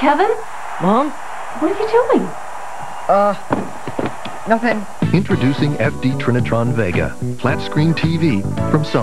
Kevin? Mom? What are you doing? Uh, nothing. Introducing FD Trinitron Vega, flat screen TV from Sony.